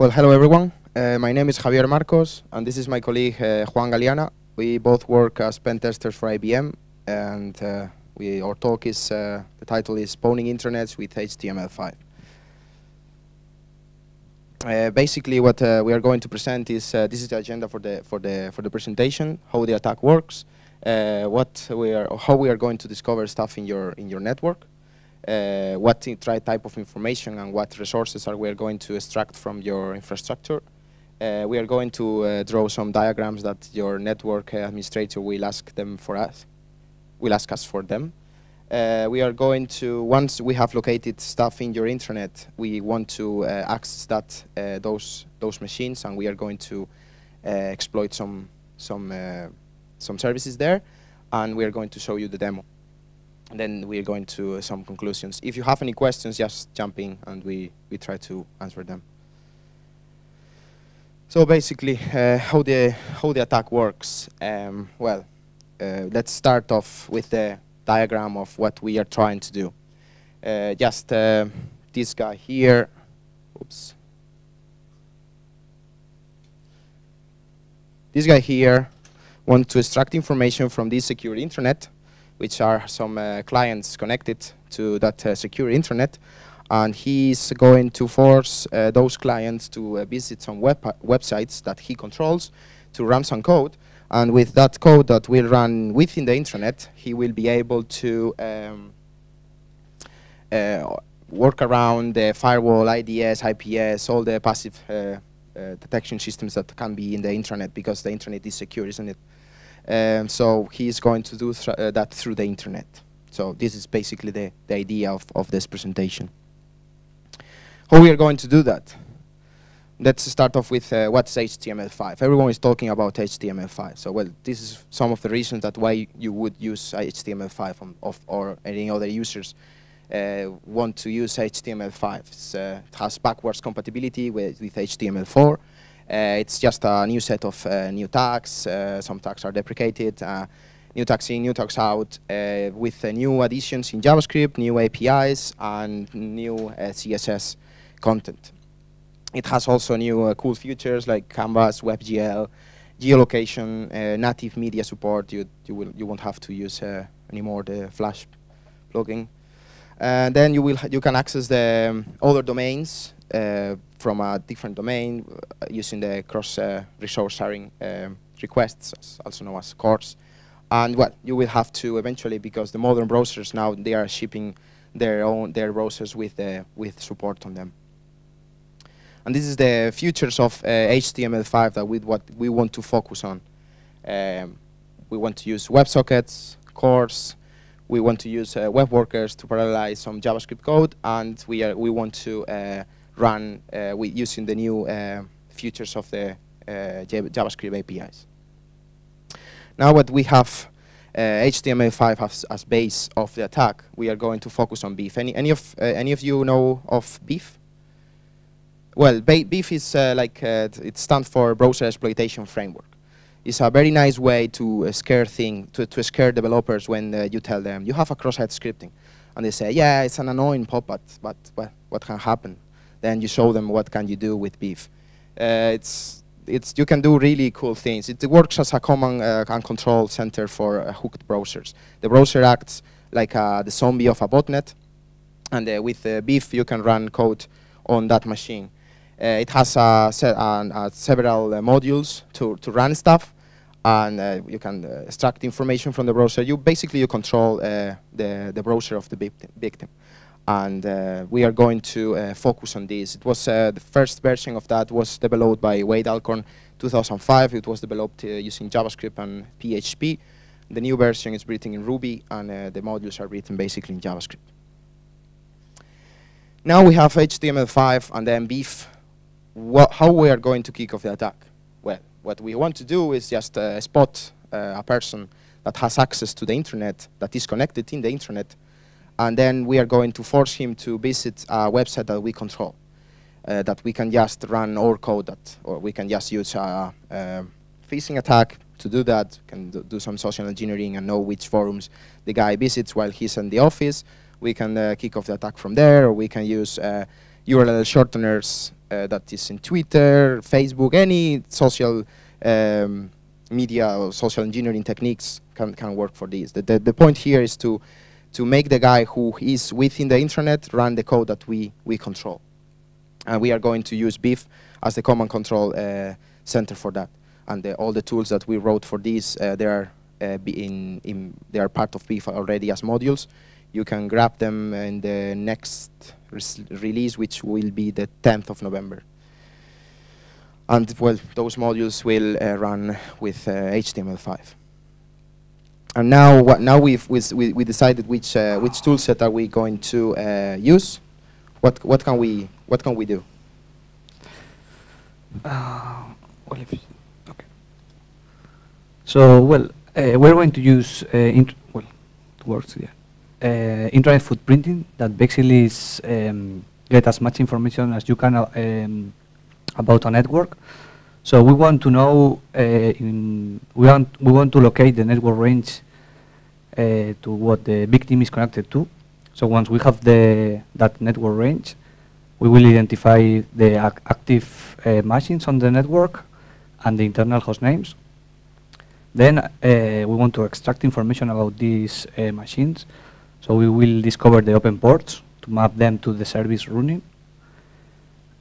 Well, hello everyone. Uh, my name is Javier Marcos, and this is my colleague uh, Juan Galeana. We both work as pen testers for IBM, and uh, we, our talk is, uh, the title is Spawning Intranets with HTML5. Uh, basically, what uh, we are going to present is this is the agenda for the for the for the presentation. How the attack works, what we are, how we are going to discover stuff in your in your network, uh, what type of information and what resources are we going to extract from your infrastructure. Uh, we are going to draw some diagrams that your network administrator will ask them for us, will ask us for them. Uh, we are going to, once we have located stuff in your intranet, we want to uh, access that, uh, those, those machines, and we are going to uh, exploit some, some, uh, some services there, and we are going to show you the demo. And then we are going to uh, some conclusions. If you have any questions, just jump in, and we, we try to answer them. So basically, how, the, how the attack works. Um, well, let's start off with the diagram of what we are trying to do. Uh, just uh, this guy here, oops. This guy here wants to extract information from this secure internet, which are some uh, clients connected to that uh, secure internet, and he's going to force uh, those clients to uh, visit some web websites that he controls to run some code, and with that code that will run within the intranet, he will be able to um, uh, work around the firewall, IDS, IPS, all the passive uh, uh, detection systems that can be in the intranet because the intranet is secure, isn't it? Um, so he's going to do th uh, that through the internet. So this is basically the, the idea of, of this presentation. How we are going to do that? let's start off with uh, what's HTML5. Everyone is talking about HTML5. So, well, this is some of the reasons that why you would use HTML5 on, of, or any other users uh, want to use HTML5. Uh, it has backwards compatibility with, with HTML4. Uh, it's just a new set of uh, new tags. Uh, some tags are deprecated. new tags in, new tags out, with new additions in JavaScript, new APIs, and new CSS content. It has also new cool features like Canvas, WebGL, geolocation, uh, native media support. You you will you won't have to use uh, anymore the Flash plugin. And then you will you can access the um, other domains from a different domain uh, using the cross uh, resource sharing um, requests, also known as CORS. And well, you will have to eventually because the modern browsers now they are shipping their own their browsers with the with support on them. And this is the futures of uh, HTML5 that we, what we want to focus on. Um, we want to use WebSockets, CORS, we want to use uh, web workers to parallelize some JavaScript code, and we, are, we want to uh, run uh, using the new uh, features of the uh, JavaScript APIs. Now what we have HTML5 as, as base of the attack, we are going to focus on Beef. Any, any, of, any of you know of Beef? Well, BEEF is like, it stands for Browser Exploitation Framework. It's a very nice way to uh, scare thing, to, to scare developers when uh, you tell them, you have a cross-site scripting. And they say, yeah, it's an annoying pop-up, but well, what can happen? Then you show them what can you do with BEEF. Uh, it's, it's, you can do really cool things. It works as a common uh, and control center for hooked browsers. The browser acts like the zombie of a botnet, and with BEEF you can run code on that machine. Uh, it has uh, se uh, several modules to, to run stuff and you can extract information from the browser. You basically you control the, the browser of the victim and uh, we are going to uh, focus on this. It was uh, the first version of that was developed by Wade Alcorn 2005. It was developed using JavaScript and PHP. The new version is written in Ruby, and the modules are written basically in JavaScript. Now we have HTML5 and then Beef how we are going to kick off the attack? Well, what we want to do is just uh, spot uh, a person that has access to the internet, that is connected in the internet, and then we are going to force him to visit a website that we control, uh, that we can just run our code that, or we can just use a, a phishing attack to do that, can do, some social engineering and know which forums the guy visits while he's in the office. We can uh, kick off the attack from there, or we can use URL uh, shorteners uh, that is in Twitter, Facebook, any social um, media or social engineering techniques can, can work for this. The, the, the point here is to, to make the guy who is within the intranet run the code that we, we control. And we are going to use Beef as the command control uh, center for that. And the, all the tools that we wrote for this, uh, they, are, uh, in, in, they are part of Beef already as modules. You can grab them in the next release, which will be the 10th of November. And well, those modules will uh, run with HTML5. Uh, and now, what, now we've we, we decided which uh, which toolset are we going to uh, use. What what can we what can we do? Uh, well, okay. So well, uh, we're going to use well, it works yeah uh, intranet footprinting that basically is um, get as much information as you can uh, um, about a network. So we want to know, uh, in, we, want, we want to locate the network range uh, to what the victim is connected to. So once we have the, that network range, we will identify the ac active uh, machines on the network and the internal host names. Then uh, we want to extract information about these machines so we will discover the open ports to map them to the service running.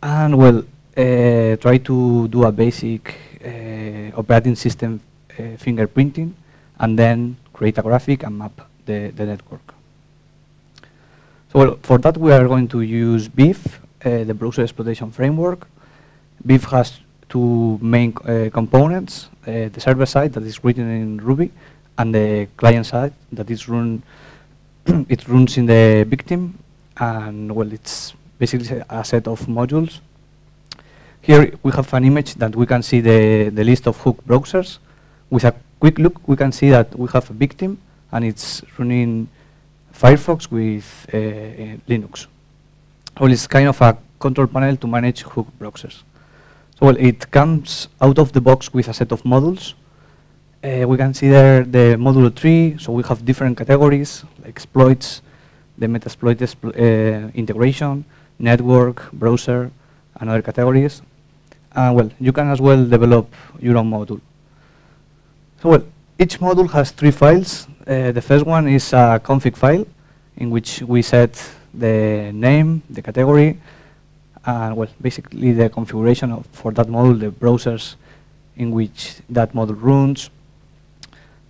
And we'll uh, try to do a basic uh, operating system uh, fingerprinting and then create a graphic and map the, the network. So well, for that we are going to use Beef, uh, the browser exploitation framework. Beef has two main uh, components, uh, the server side that is written in Ruby and the client side that is run it runs in the victim, and well, it's basically a set of modules. Here we have an image that we can see the, the list of hook browsers. With a quick look, we can see that we have a victim, and it's running Firefox with uh, uh, Linux. Well, it's kind of a control panel to manage hook browsers. So well, it comes out of the box with a set of modules uh, we can see there the module tree, so we have different categories, like exploits, the Metasploit uh, integration, network, browser, and other categories. And well, you can as well develop your own module. So well, each module has three files. Uh, the first one is a config file, in which we set the name, the category, and well, basically the configuration of, for that module, the browsers in which that module runs,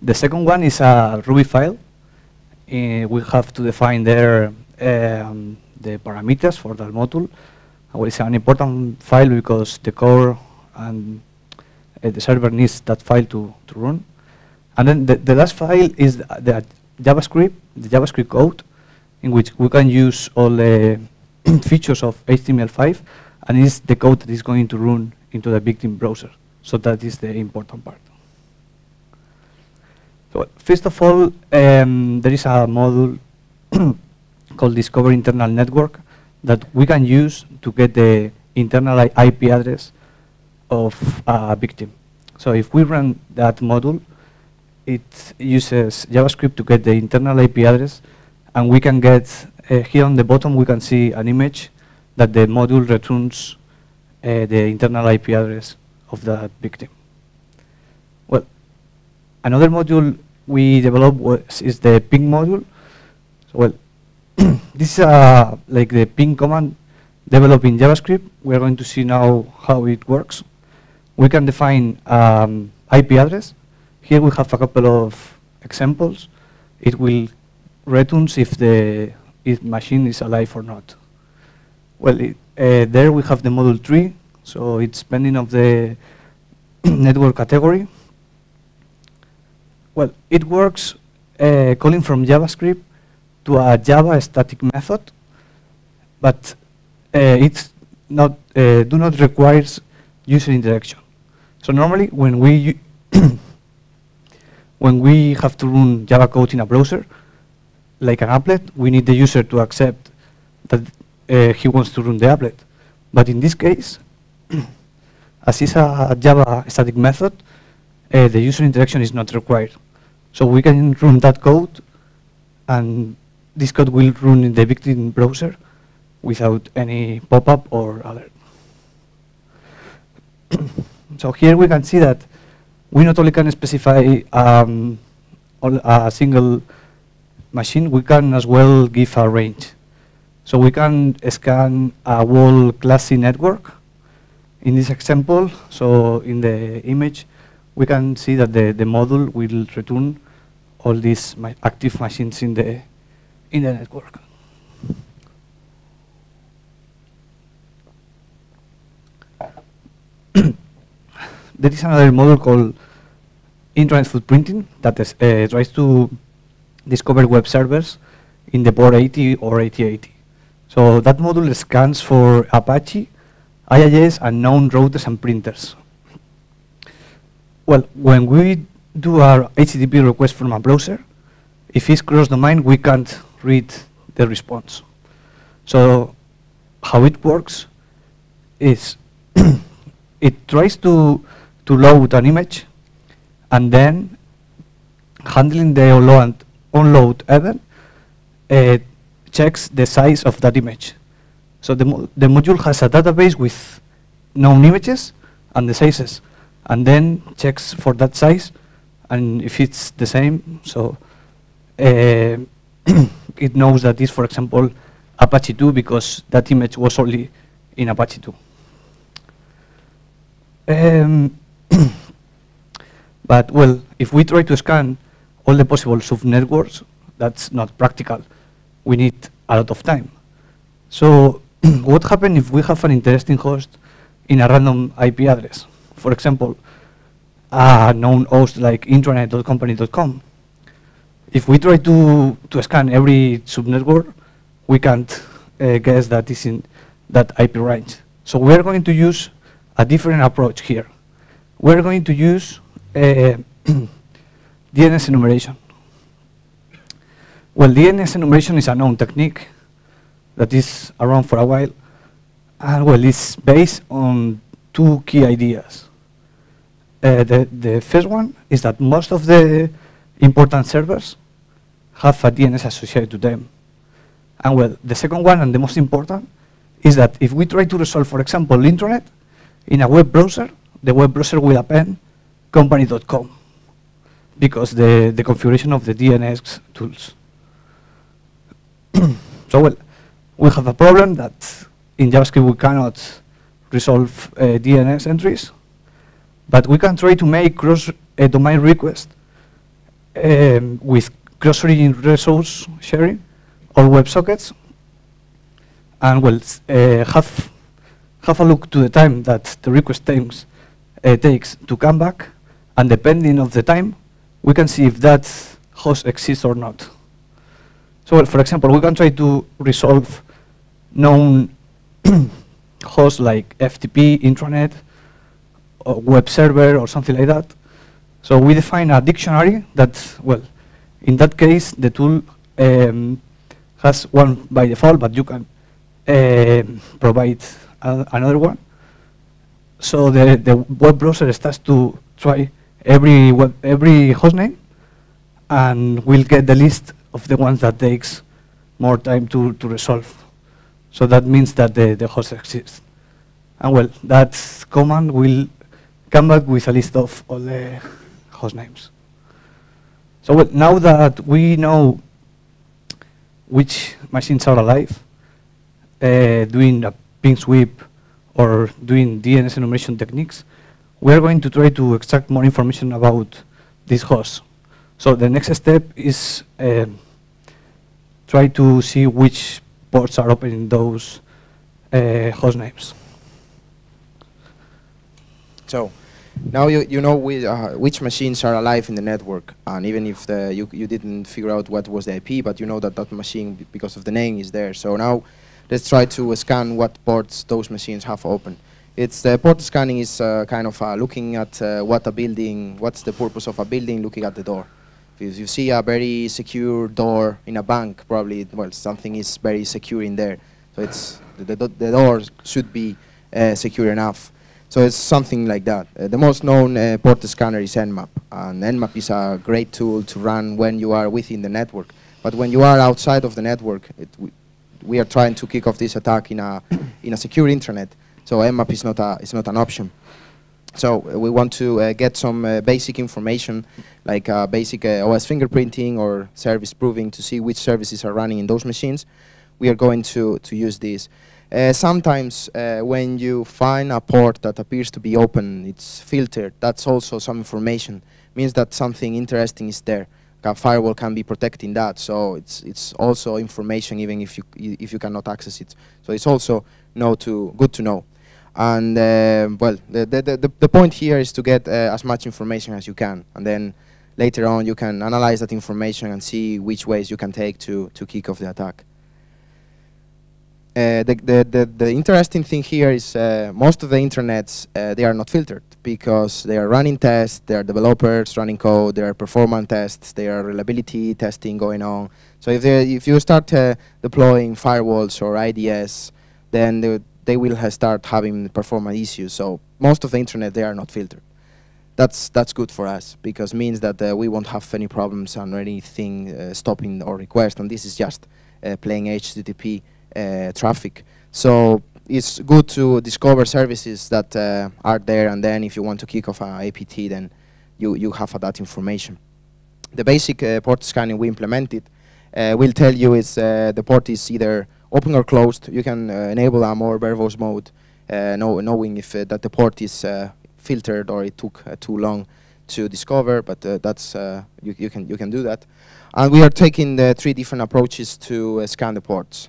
the second one is a Ruby file. Uh, we have to define there um, the parameters for that module. It's an important file because the core and uh, the server needs that file to, to run. And then the, the last file is the, the JavaScript, the JavaScript code, in which we can use all the features of HTML5, and it's the code that is going to run into the victim browser. So that is the important part. So first of all, um, there is a module called Discover Internal Network that we can use to get the internal IP address of a victim. So if we run that module, it uses JavaScript to get the internal IP address, and we can get, uh, here on the bottom, we can see an image that the module returns uh, the internal IP address of the victim. Well, another module we developed was, is the ping module. So, well, this is uh, like the ping command developed in JavaScript. We're going to see now how it works. We can define um, IP address. Here we have a couple of examples. It will returns if the if machine is alive or not. Well, it, uh, there we have the module tree, so it's depending of the network category. Well, it works uh, calling from JavaScript to a Java static method, but uh, it's not uh, do not requires user interaction. So normally, when we when we have to run Java code in a browser, like an applet, we need the user to accept that uh, he wants to run the applet. But in this case, as it's a Java static method, uh, the user interaction is not required. So we can run that code, and this code will run in the victim browser without any pop-up or alert. so here we can see that we not only can specify um, a single machine, we can as well give a range. So we can scan a whole class C network. In this example, so in the image, we can see that the, the module will return all these active machines in the, in the network. there is another model called intranet footprinting that is, uh, tries to discover web servers in the port 80 or 8080. So that module scans for Apache, IIS, and known routers and printers. Well, when we do our HTTP request from a browser, if it's cross-domain, we can't read the response. So how it works is it tries to, to load an image and then handling the unload, unload event uh, checks the size of that image. So the, mo the module has a database with known images and the sizes, and then checks for that size, and if it's the same, so uh, it knows that it's, for example, Apache 2 because that image was only in Apache 2. Um, but well, if we try to scan all the possible subnetworks, that's not practical. We need a lot of time. So what happens if we have an interesting host in a random IP address? For example, a known host like intranet.company.com. If we try to, to scan every subnetwork, we can't uh, guess that is in that IP range. So we're going to use a different approach here. We're going to use uh, DNS enumeration. Well, DNS enumeration is a known technique that is around for a while. And well, it's based on two key ideas. Uh, the, the first one is that most of the important servers have a DNS associated to them. And well, the second one and the most important is that if we try to resolve, for example, intranet in a web browser, the web browser will append company.com because the, the configuration of the DNS tools. so well, we have a problem that in JavaScript we cannot resolve uh, DNS entries, but we can try to make cross-domain uh, requests um, with cross-origin resource sharing or WebSockets, and well, uh, have have a look to the time that the request takes, uh, takes to come back, and depending of the time, we can see if that host exists or not. So well, for example, we can try to resolve known hosts like FTP, intranet, or web server, or something like that. So we define a dictionary that, well, in that case, the tool um, has one by default, but you can uh, provide another one. So the, the web browser starts to try every web, every hostname, and we'll get the list of the ones that takes more time to, to resolve. So that means that the, the host exists. And well, that command will come back with a list of all the host names. So now that we know which machines are alive, uh, doing a ping sweep or doing DNS enumeration techniques, we're going to try to extract more information about these hosts. So the next step is uh, try to see which ports are open in those uh, host names. So now you, you know we, uh, which machines are alive in the network, and even if the, you, you didn't figure out what was the IP, but you know that that machine, because of the name, is there. So now let's try to scan what ports those machines have open. It's the port scanning is uh, kind of uh, looking at uh, what a building, what's the purpose of a building, looking at the door. If you see a very secure door in a bank, probably well something is very secure in there. So it's the, the, the door should be uh, secure enough. So it's something like that. Uh, the most known uh, port scanner is Nmap, and Nmap is a great tool to run when you are within the network. But when you are outside of the network, we, are trying to kick off this attack in a in a secure internet. So Nmap is not a is not an option. So uh, we want to uh, get some uh, basic information, like uh, basic uh, OS fingerprinting or service proving to see which services are running in those machines. We are going to, to use these. Uh, sometimes uh, when you find a port that appears to be open, it's filtered. That's also some information. Means that something interesting is there. A firewall can be protecting that, so it's it's also information even if you if you cannot access it. So it's also know to good to know. And uh, well, the, the the the point here is to get uh, as much information as you can, and then later on you can analyze that information and see which ways you can take to to kick off the attack. Uh, the, the, the, the, interesting thing here is uh, most of the internets, uh, they are not filtered because they are running tests, they are developers running code, there are performance tests, there are reliability testing going on. So if, if you start uh, deploying firewalls or IDS, then they, they will start having performance issues. So most of the internet, they are not filtered. That's, that's good for us because means that uh, we won't have any problems on anything uh, stopping our request. And this is just playing HTTP traffic. So it's good to discover services that uh, are there, and then if you want to kick off an APT, then you, you have that information. The basic uh, port scanning we implemented will tell you is the port is either open or closed. You can enable a more verbose mode, know, knowing if that the port is filtered or it took too long to discover, but uh, that's uh, you, you, can you can do that. And we are taking the three different approaches to uh, scan the ports.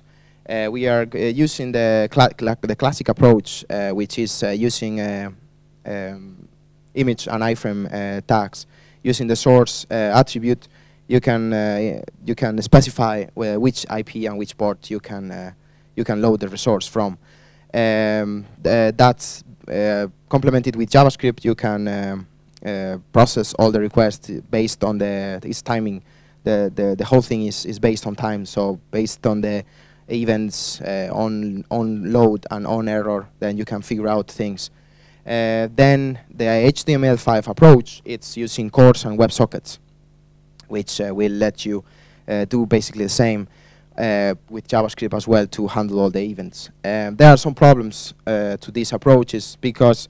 Uh, we are uh, using the, cla the classic approach, uh, which is using um, image and iframe tags. Using the source attribute, you can you can specify which IP and which port you can you can load the resource from. Um, that's complemented with JavaScript. You can um, uh, process all the requests based on the its timing. The, the the whole thing is is based on time. So based on the events uh, on on load and on error, then you can figure out things. Uh, then the HTML5 approach, it's using CORS and WebSockets, which uh, will let you do basically the same with JavaScript as well to handle all the events. Um, there are some problems to these approaches because,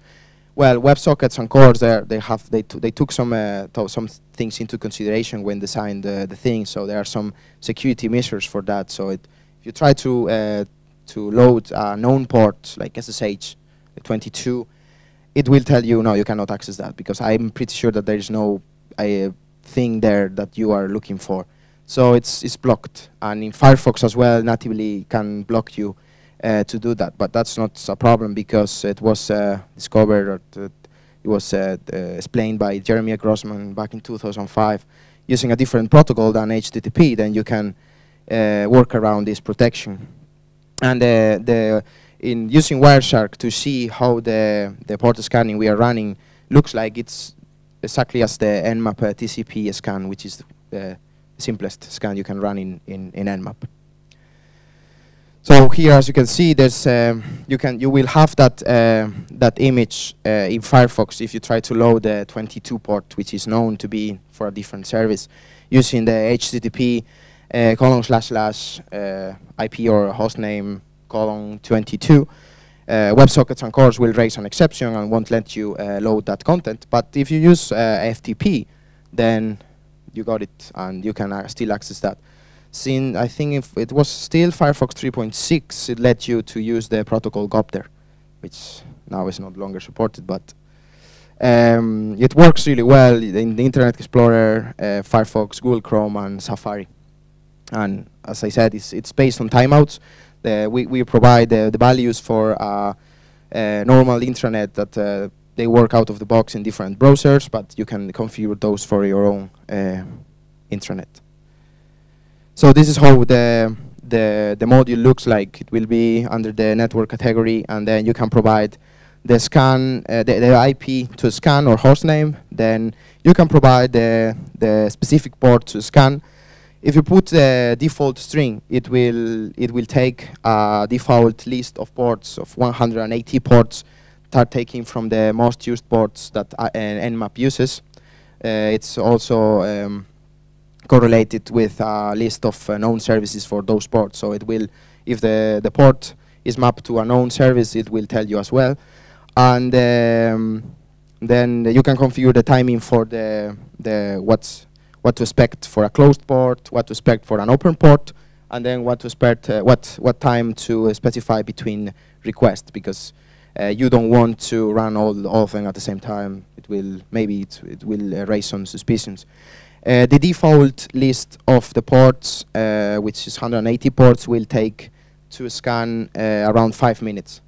well, WebSockets and CORS they have they they took some uh, some things into consideration when designing the the thing. So there are some security measures for that. So it if you try to uh, to load a known port like SSH 22, it will tell you no, you cannot access that because I'm pretty sure that there is no uh, thing there that you are looking for. So it's it's blocked, and in Firefox as well, natively can block you uh, to do that. But that's not a problem because it was uh, discovered, or it was uh, explained by Jeremy Grossman back in 2005, using a different protocol than HTTP. Then you can work around this protection. And uh, the in using Wireshark to see how the, the port scanning we are running looks like it's exactly as the Nmap uh, TCP scan, which is the simplest scan you can run in, in, in Nmap. So here, as you can see, there's um, you can you will have that uh, that image uh, in Firefox if you try to load the 22 port, which is known to be for a different service, using the HTTP uh, colon slash slash uh, IP or hostname colon 22. Uh, WebSockets and CORS will raise an exception and won't let you load that content. But if you use FTP, then you got it and you can uh, still access that. Since I think if it was still Firefox 3.6, it let you to use the protocol Gopter, which now is not longer supported, but um, it works really well in the Internet Explorer, Firefox, Google Chrome, and Safari. And as I said, it's, it's based on timeouts. Uh, we, we provide uh, the values for uh, normal intranet that uh, they work out of the box in different browsers, but you can configure those for your own uh, intranet. So this is how the, the, the module looks like. It will be under the network category, and then you can provide the scan, uh, the, the IP to scan or hostname. Then you can provide the, the specific port to scan, if you put the default string, it will it will take a default list of ports of 180 ports, start taking from the most used ports that uh, Nmap uses. Uh, it's also um, correlated with a list of uh, known services for those ports. So it will, if the the port is mapped to a known service, it will tell you as well. And um, Then you can configure the timing for the the what's what to expect for a closed port, what to expect for an open port, and then what to expect uh, what what time to specify between requests because uh, you don't want to run all all of at the same time. It will maybe it, it will uh, raise some suspicions. Uh, the default list of the ports, uh, which is 180 ports, will take to scan uh, around five minutes.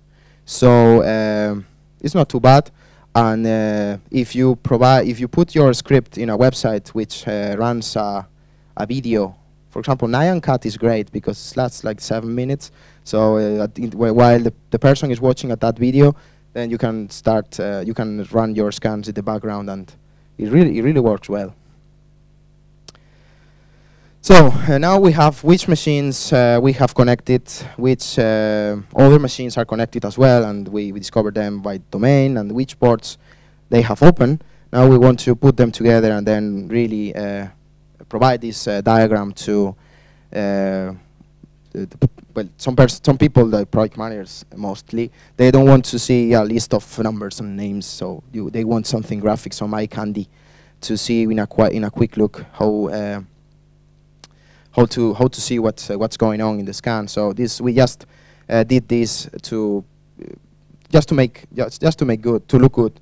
So um, it's not too bad. And uh, if you provide, if you put your script in a website which uh, runs a, a video, for example, Nyan Cat is great because it lasts like seven minutes. So uh, while the, the person is watching at that video, then you can start, uh, you can run your scans in the background, and it really, it really works well. So uh, now we have which machines uh, we have connected, which uh, other machines are connected as well, and we, we discovered them by domain and which ports they have open. Now we want to put them together and then really uh, provide this uh, diagram to uh, the, the well, some some people, the project managers mostly, they don't want to see a list of numbers and names, so they want something graphic, some eye candy, to see in a in a quick look how how to how to see what's uh, what's going on in the scan. So this we just uh, did this to just to make just just to make good to look good,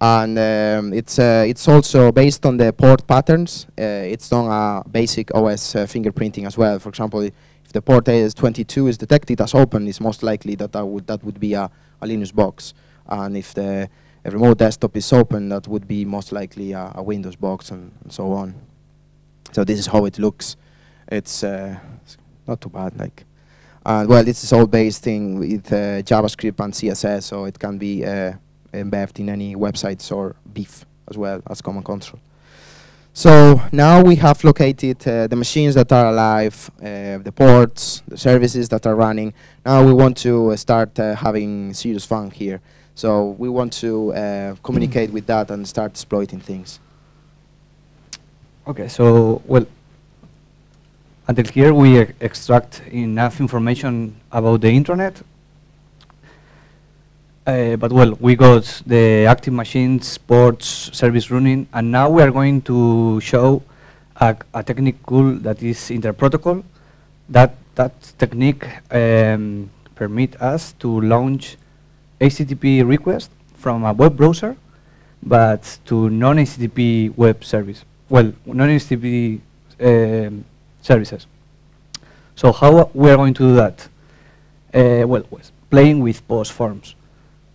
and um, it's uh, it's also based on the port patterns. Uh, it's done a basic OS uh, fingerprinting as well. For example, if the port AS22 is detected as open, it's most likely that that would that would be a, a Linux box, and if the remote desktop is open, that would be most likely a, a Windows box and, and so on. So this is how it looks it's, uh, it's not too bad. Like, uh, well, this is all based in with uh, JavaScript and CSS, so it can be uh, embedded in any websites or Beef as well as common control. So now we have located uh, the machines that are alive, uh, the ports, the services that are running. Now we want to uh, start uh, having serious fun here. So we want to communicate with that and start exploiting things. Okay, so well, until here we extract enough information about the internet. Uh, but well, we got the active machines, ports, service running, and now we are going to show a, a technique tool that is interprotocol. That, that technique um, permit us to launch HTTP request from a web browser, but to non-HTTP web service. Well, non-HTTP um, services. So how we are going to do that? Uh, well, playing with post forms.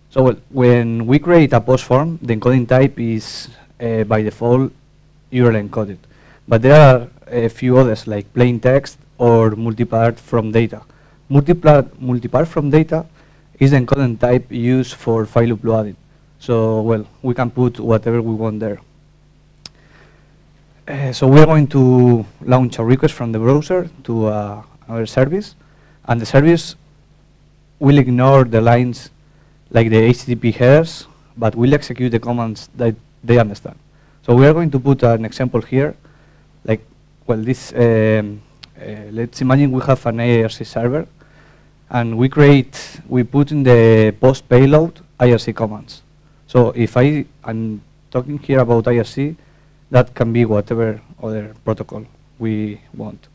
So well, when we create a post form, the encoding type is uh, by default URL encoded. But there are a few others like plain text or multipart from data. Multipart, multipart from data is the encoding type used for file uploading. So well, we can put whatever we want there. Uh, so we're going to launch a request from the browser to uh, our service, and the service will ignore the lines like the HTTP headers, but will execute the commands that they understand. So we are going to put an example here, like, well, this, um, uh, let's imagine we have an IRC server, and we create, we put in the post payload IRC commands. So if I, I'm talking here about IRC, that can be whatever other protocol we want.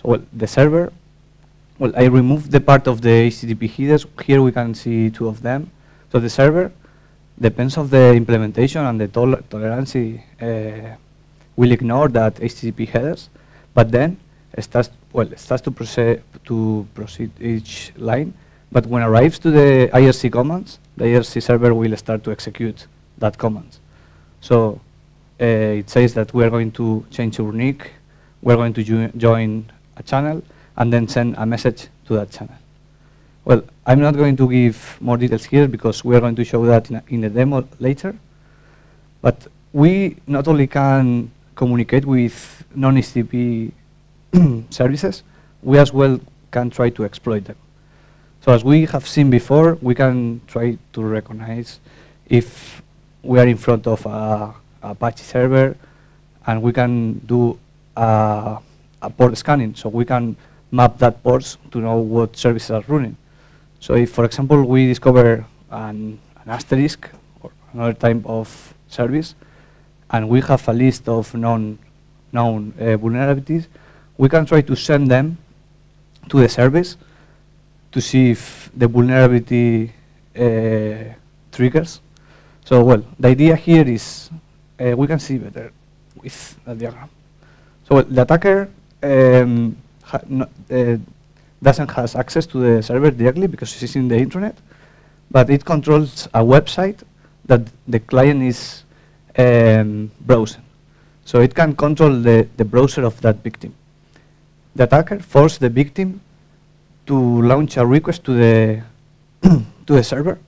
So well, the server, well, I removed the part of the HTTP headers. Here we can see two of them. So the server depends of the implementation and the tol tolerance uh, will ignore that HTTP headers, but then it starts, well, it starts to proceed, to proceed each line, but when arrives to the IRC commands, the IRC server will start to execute that commands. So Uh, it says that we are going to change our nick, we're going to jo join a channel, and then send a message to that channel. Well, I'm not going to give more details here because we are going to show that in, a, in the demo later. But we not only can communicate with non-HTTP services, we as well can try to exploit them. So as we have seen before, we can try to recognize if we are in front of a Apache server, and we can do a port scanning, so we can map that ports to know what services are running. So if, for example, we discover an, an asterisk or another type of service, and we have a list of known known uh, vulnerabilities, we can try to send them to the service to see if the vulnerability uh, triggers. So, well, the idea here is uh, we can see better with the diagram. So, the attacker um, no, uh, doesn't have access to the server directly because it's in the internet, but it controls a website that the client is um, browsing. So it can control the, the browser of that victim. The attacker forces the victim to launch a request to the, to the server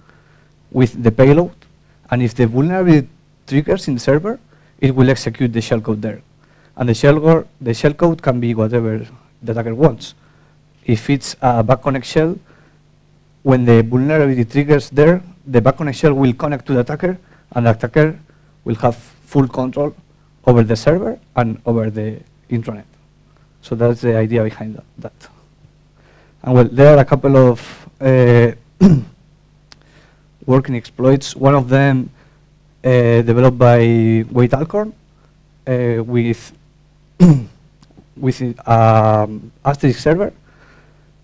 with the payload, and if the vulnerability triggers in the server, it will execute the shellcode there. And the shellcode, the shellcode can be whatever the attacker wants. If it's a backconnect shell, when the vulnerability triggers there, the backconnect shell will connect to the attacker, and the attacker will have full control over the server and over the intranet. So that's the idea behind that. that. And well, there are a couple of uh, working exploits. One of them developed by Wade Alcorn uh, with with um, Asterisk server.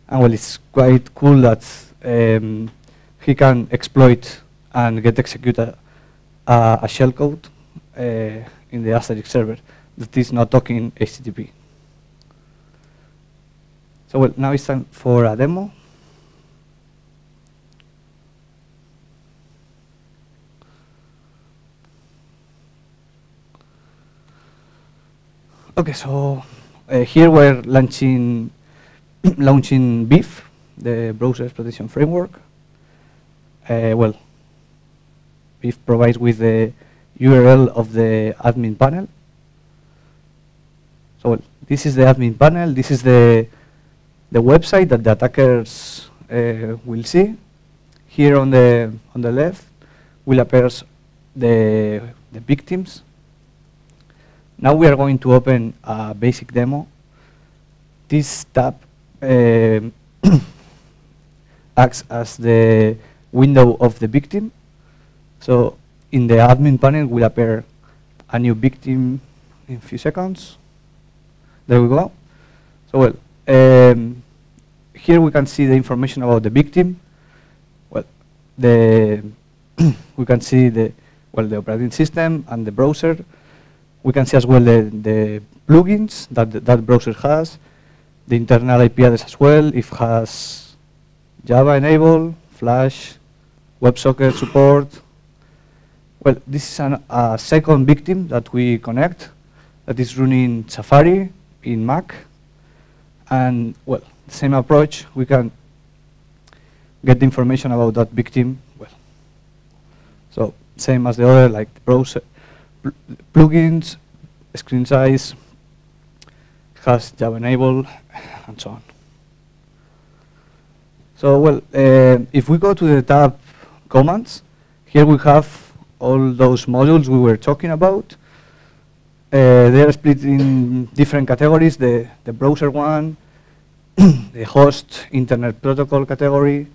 And well, it's quite cool that um, he can exploit and get executed a, a shellcode uh, in the Asterisk server that is not talking HTTP. So well, now it's time for a demo. Okay, so uh, here we're launching launching Beef, the browser exploitation framework. Uh, well, Beef provides with the URL of the admin panel. So well, this is the admin panel. This is the the website that the attackers uh, will see. Here on the on the left will appear the the victims. Now we are going to open a basic demo. This tab uh, acts as the window of the victim. So in the admin panel will appear a new victim in a few seconds. There we go. So well, um, here we can see the information about the victim. Well, the we can see the well the operating system and the browser. We can see as well the, the plugins that that browser has, the internal IP address as well, if it has Java enabled, Flash, WebSocket support, well, this is an, a second victim that we connect that is running Safari in Mac. And, well, the same approach, we can get the information about that victim. Well, so same as the other, like the browser, pl plugins, screen size, has Java enabled, and so on. So, well, uh, if we go to the tab commands, here we have all those modules we were talking about. Uh, they are split in different categories, the, the browser one, the host internet protocol category,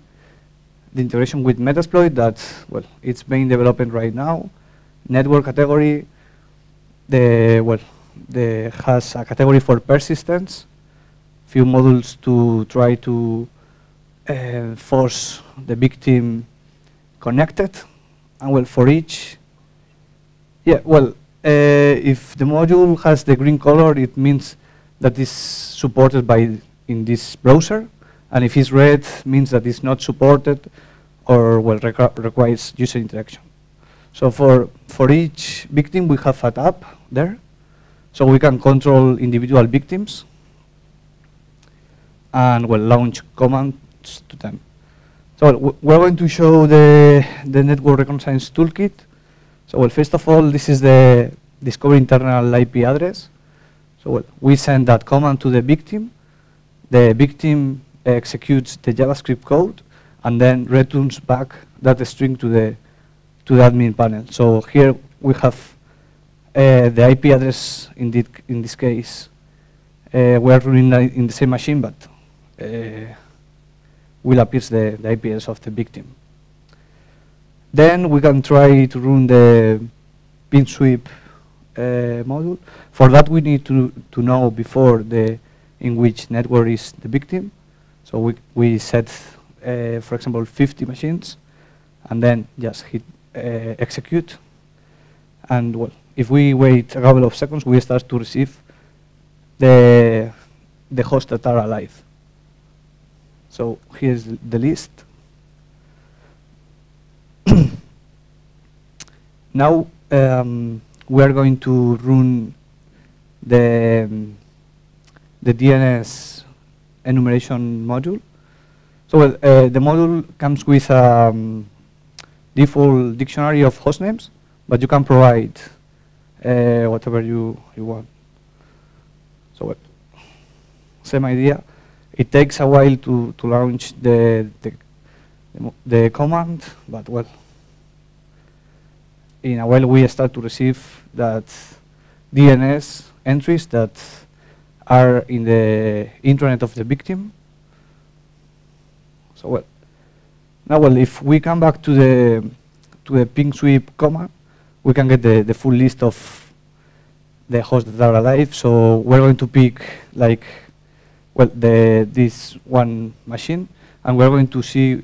the integration with Metasploit that, well, it's being developed right now, network category, the, well, the has a category for persistence, few modules to try to uh, force the victim connected and well, for each, yeah, well, uh, if the module has the green color, it means that is supported by in this browser, and if it's red, means that it's not supported or well requires user interaction. So for for each victim, we have a tab there, so we can control individual victims and we'll launch commands to them. So we're going to show the, the network reconnaissance toolkit. So well, first of all, this is the discover internal IP address. So well, we send that command to the victim. The victim executes the JavaScript code and then returns back that string to the to the admin panel. So here we have uh, the IP address in, the, in this case. Uh, we are running in the same machine, but uh, will appear the, the IPS of the victim. Then we can try to run the pin sweep uh, module. For that, we need to to know before the in which network is the victim. So we we set, uh, for example, 50 machines, and then just hit execute. And well, if we wait a couple of seconds, we start to receive the the hosts that are alive. So here's the list. now um, we are going to run the um, the DNS enumeration module. So uh, the module comes with a um, default dictionary of host names, but you can provide uh, whatever you, you want. So well, same idea. It takes a while to, to launch the, the, the command, but well, in a while we start to receive that DNS entries that are in the intranet of the victim. So well, now well, if we come back to the to the ping sweep command, we can get the, the full list of the hosts that are alive. So we're going to pick like well the this one machine, and we're going to see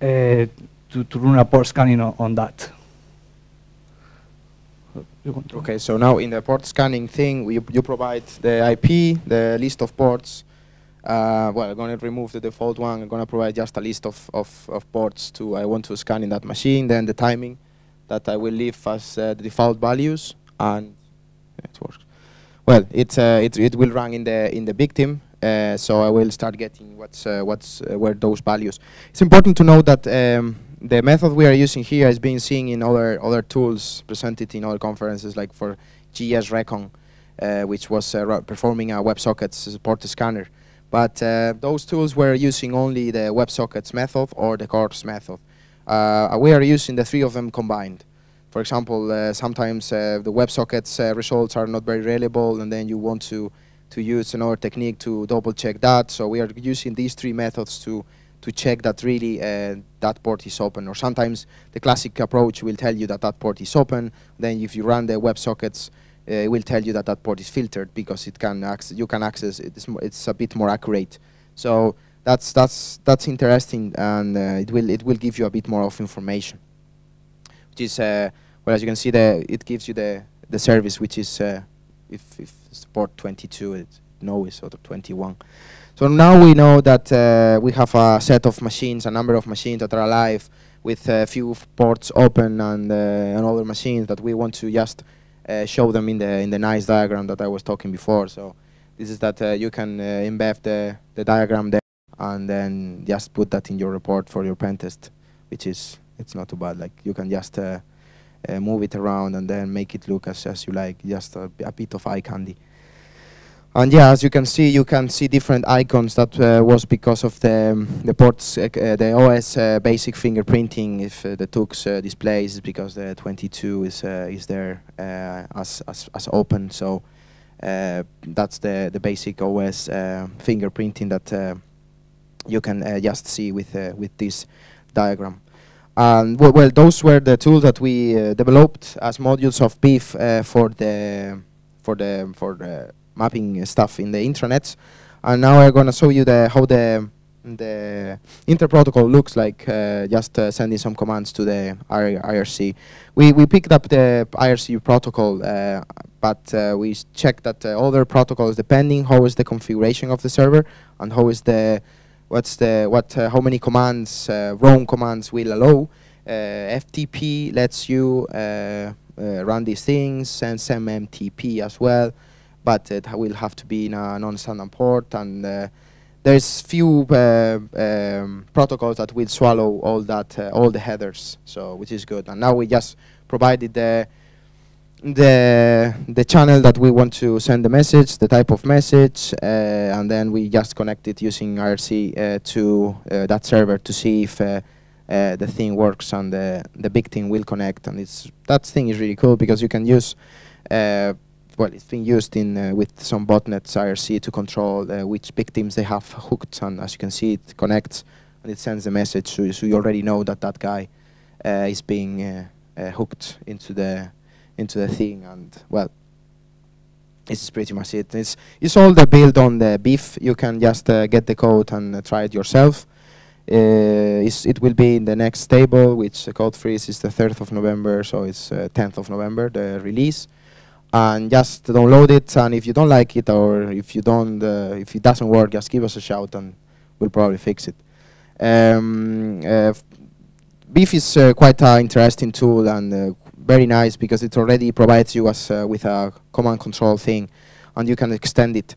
uh, to to run a port scanning on, on that. Okay, so now in the port scanning thing, you, you provide the IP, the list of ports. Uh, well, I'm going to remove the default one. I'm going to provide just a list of, of, of ports to I want to scan in that machine, then the timing that I will leave as uh, the default values, and it works. Well, it's, uh, it, it will run in the in the victim, uh, so I will start getting what's uh, what's uh, where those values. It's important to know that. Um, the method we are using here has been seen in other other tools presented in other conferences, like for GS Recon, which was performing a WebSockets port scanner. But uh, those tools were using only the WebSockets method or the CORS method. Uh, we are using the three of them combined. For example, uh, sometimes uh, the WebSockets results are not very reliable, and then you want to to use another technique to double check that. So we are using these three methods to to check that really uh, that port is open. Or sometimes the classic approach will tell you that that port is open. Then if you run the WebSockets, uh, it will tell you that that port is filtered because it can you can access it. It's, it's a bit more accurate. So that's that's that's interesting, and uh, it will it will give you a bit more of information. Which is uh, well, as you can see, the it gives you the the service, which is uh, if if port 22, it no is sort of 21. So now we know that uh, we have a set of machines, a number of machines that are alive with a few ports open and, uh, and other machines that we want to just uh, show them in the in the nice diagram that I was talking before. So this is that uh, you can uh, embed the, the diagram there and then just put that in your report for your pen test, which is it's not too bad. Like you can just uh, move it around and then make it look as, as you like, just a, a bit of eye candy. And yeah, as you can see, you can see different icons. That uh, was because of the um, the ports, uh, uh the OS uh, basic fingerprinting. If uh, the TUX uh, displays, because the 22 is is there as, as as open. So that's the the basic OS fingerprinting that you can just see with with this diagram. And well, well, those were the tools that we developed as modules of PIF for the for the for the mapping stuff in the intranets. And now I'm gonna show you the how the the interprotocol looks like uh, just uh, sending some commands to the IRC. We, we picked up the IRC protocol, uh, but uh, we checked that uh, other protocols, depending how is the configuration of the server and how is the what's the what uh, how many commands roam commands will allow. FTP lets you run these things and SMTP as well but it will have to be in a non-standard port and uh, there's few uh, um, protocols that will swallow all that uh, all the headers so which is good. And now we just provided the the the channel that we want to send the message the type of message uh, and then we just connect it using IRC uh, to uh, that server to see if the thing works and the the big thing will connect. And it's that thing is really cool because you can use well, it's been used in uh, with some botnets IRC to control uh, which victims they have hooked, and as you can see, it connects and it sends a message, so, so you already know that that guy uh, is being uh, uh, hooked into the into the thing, and well, it's pretty much it. It's it's all the build on the beef. You can just uh, get the code and try it yourself. It will be in the next table, which uh, code freeze is the 3rd of November, so it's uh, 10th of November, the release. And just download it, and if you don't like it or if you don't, uh, if it doesn't work, just give us a shout and we'll probably fix it. Um, uh, Beef is uh, quite an interesting tool and uh, very nice because it already provides you us uh, with a command control thing, and you can extend it.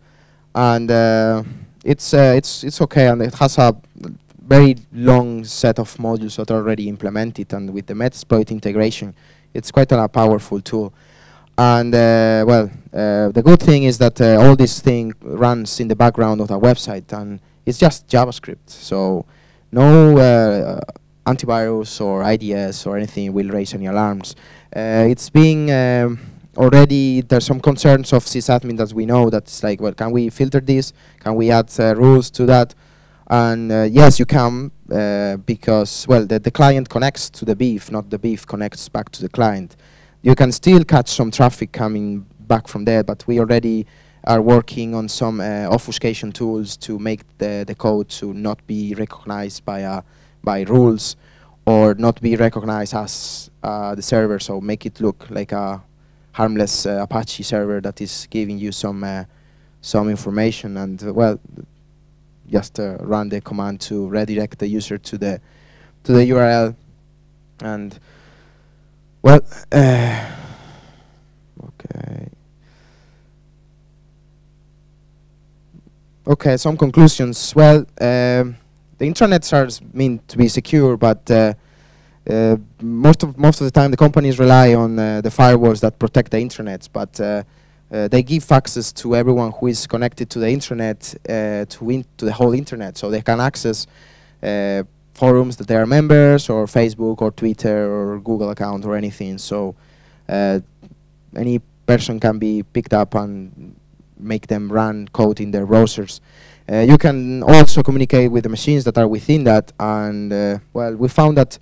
And uh, it's it's it's okay, and it has a very long set of modules that are already implemented, and with the Metasploit integration, it's quite a powerful tool. And uh, well, uh, the good thing is that uh, all this thing runs in the background of the website, and it's just JavaScript. So no uh, antivirus or IDS or anything will raise any alarms. Uh, it's being um, already there's some concerns of sysadmin that we know that's like, well, can we filter this? Can we add uh, rules to that? And uh, yes, you can uh, because well, the, the client connects to the beef, not the beef connects back to the client. You can still catch some traffic coming back from there, but we already are working on some uh, obfuscation tools to make the, the code to not be recognized by uh, by rules or not be recognized as uh, the server, so make it look like a harmless uh, Apache server that is giving you some uh, some information and uh, well, just run the command to redirect the user to the to the URL and well uh, okay. Okay some conclusions. Well um, the intranets are meant to be secure but uh, uh, most of most of the time the companies rely on the firewalls that protect the intranets but they give access to everyone who is connected to the internet uh, to to the whole internet so they can access forums that they are members or Facebook or Twitter or Google account or anything. So uh, any person can be picked up and make them run code in their browsers. Uh, you can also communicate with the machines that are within that and uh, well we found that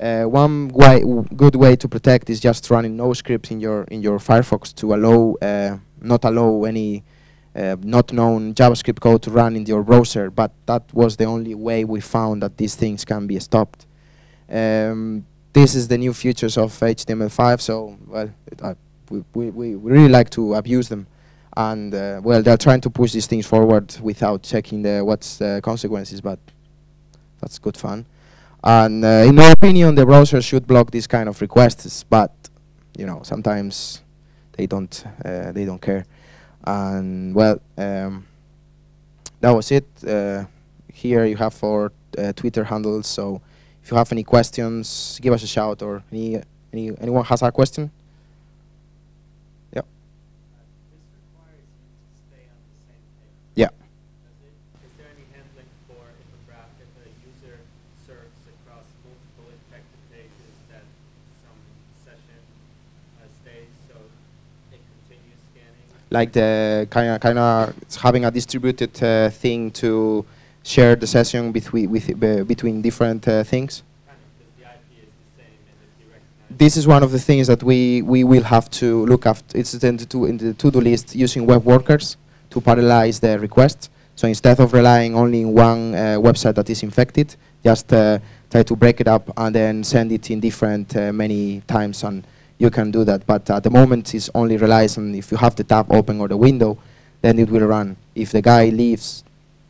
uh, one way, good way to protect is just running no scripts in your in your Firefox to allow uh, not allow any uh, not known JavaScript code to run in your browser. But that was the only way we found that these things can be stopped. Um, this is the new features of HTML5. So well, it, uh, we, we we really like to abuse them, and uh, well, they're trying to push these things forward without checking the what's the consequences. But that's good fun. And uh, in my opinion, the browser should block these kind of requests, but you know sometimes they don't uh, they don't care. And well, um, that was it. Uh, here you have our uh, Twitter handles. So if you have any questions, give us a shout. Or any, any anyone has a question? Yeah. This requires you to stay on the same page. Yeah. Does it, is there any handling for if a graph, if a user surfs across multiple infected pages that some session uh, stays, so it continues scanning? Like the kind of kind of having a distributed uh, thing to share the session between with between different uh, things. This is one of the things that we, we will have to look after. It's in the, to, to-do list using web workers to parallelize the requests. So instead of relying only in one uh, website that is infected, just uh, try to break it up and then send it in different uh, many times, and you can do that. But at the moment, it's only relies on if you have the tab open or the window, then it will run. If the guy leaves,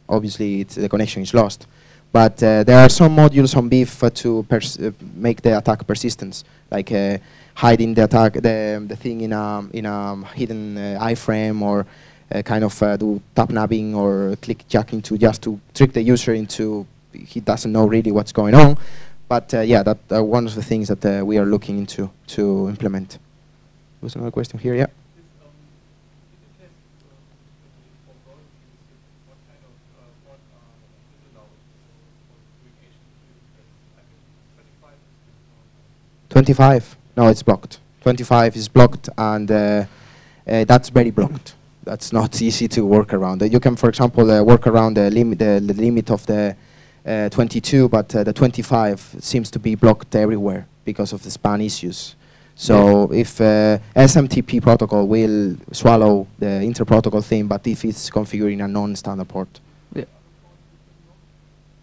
obviously the connection is lost. But uh, there are some modules on Beef uh, to uh, make the attack persistence, like uh, hiding the attack, the, the thing in a in a hidden uh, iframe, or uh, kind of do tap nabbing or click jacking to just to trick the user into he doesn't know really what's going on. But uh, yeah, that uh, one of the things that uh, we are looking into to implement. Was another question here? Yeah. Twenty-five. No, it's blocked. Twenty-five is blocked, and uh, uh, that's very blocked. That's not easy to work around. You can, for example, uh, work around the limit, the limit of the uh, 22, but uh, the 25 seems to be blocked everywhere because of the span issues. So if uh, SMTP protocol will swallow the inter-protocol thing, but if it's configuring a non-standard port. Yeah.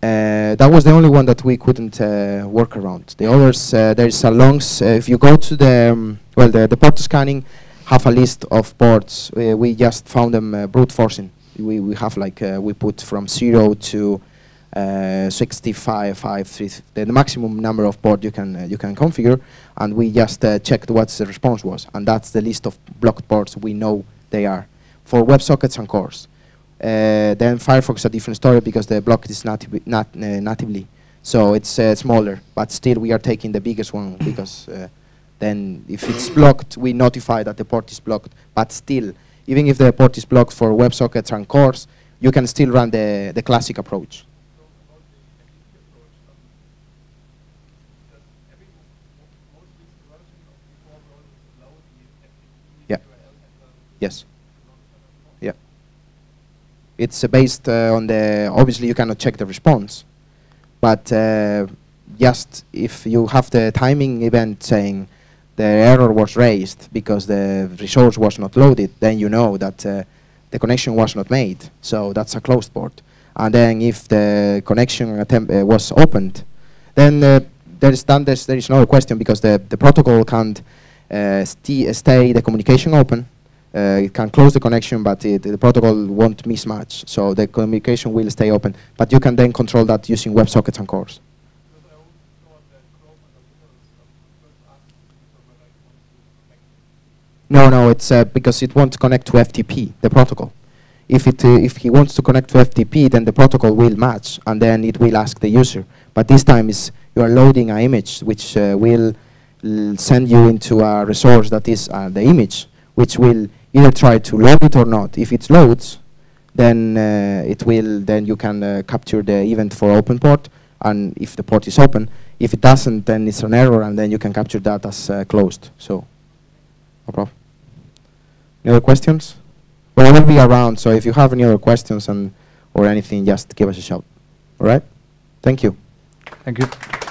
Uh, that was the only one that we couldn't uh, work around. The others, uh, there's a long, uh, if you go to the, um, well, the, the port scanning have a list of ports. Uh, we just found them uh, brute forcing. We, we have like, uh, we put from zero to uh, 65, 5, 3, the, the maximum number of port you can, uh, you can configure, and we just uh, checked what the response was, and that's the list of blocked ports we know they are for WebSockets and cores. Uh, then Firefox is a different story because the block is native, not, uh, natively, so it's uh, smaller. But still, we are taking the biggest one because uh, then if it's blocked, we notify that the port is blocked. But still, even if the port is blocked for WebSockets and cores, you can still run the, the classic approach. Yeah. Yes. Yeah. It's based uh, on the, obviously you cannot check the response, but uh, just if you have the timing event saying the error was raised because the resource was not loaded, then you know that uh, the connection was not made. So that's a closed port. And then if the connection attempt uh, was opened, then uh, there is there is another question because the, the protocol can't uh, sti- stay the communication open. Uh, it can close the connection, but it, the protocol won't mismatch. So the communication will stay open. But you can then control that using WebSockets and cores. No, no, it's uh, because it won't connect to FTP, the protocol. If it uh, if he wants to connect to FTP, then the protocol will match, and then it will ask the user. But this time is you are loading an image, which uh, will send you into a resource that is uh, the image, which will either try to load it or not. If it loads, then uh, it will then you can uh, capture the event for open port, and if the port is open, if it doesn't, then it's an error, and then you can capture that as uh, closed. So. No problem. Any other questions? Well, I will be around, so if you have any other questions and or anything, just give us a shout. All right? Thank you. Thank you.